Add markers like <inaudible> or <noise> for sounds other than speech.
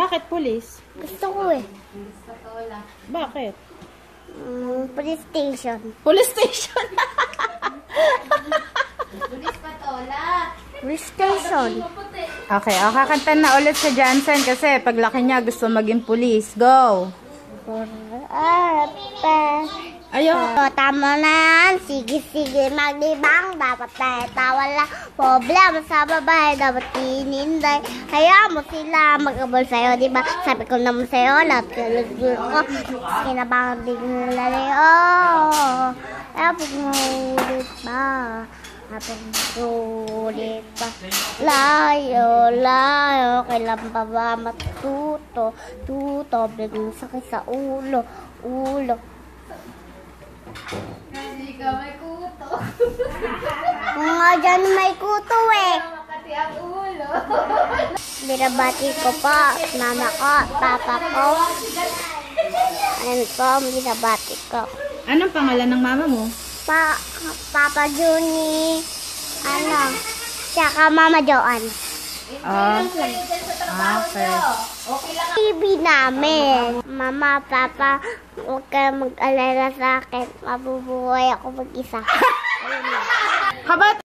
Bakit pulis? Gusto ko eh. Bakit? Mm, police station. Police station. Police station. okay, o kakanta na ulit sa Johnson kasi paglaki niya gusto maging pulis. Go! Ate. Ayo. So, tama na yan. Sige, sige, maglibang. Dapat tayo wala problema sa babae. Dapat tininday. Kaya mo sila mag-abol sa'yo, di ba? Sabi ko naman sa'yo, lahat kalagul ko. Kinabangan din nila rin. Oh, tapos mahulit pa. Tapos mahulit pa. Layo, layo. Kailan pa ba matuto? Tuto, biglang sakit sa ulo. Ulo. Hindi ka may kuto. Kung nga dyan may kuto eh. Makati ang ulo. Binabati ko po, mama ko, papa ko. Ayan po, binabati ko. Anong pangalan ng mama mo? Pa, Papa Juni, ano, tsaka Mama Joan. Ah, trabaho Okay. Okay lang. TV namin. Mama, Papa, huwag kayong mag-alala sa akin. Mabubuhay ako mag-isa. <laughs> Kabat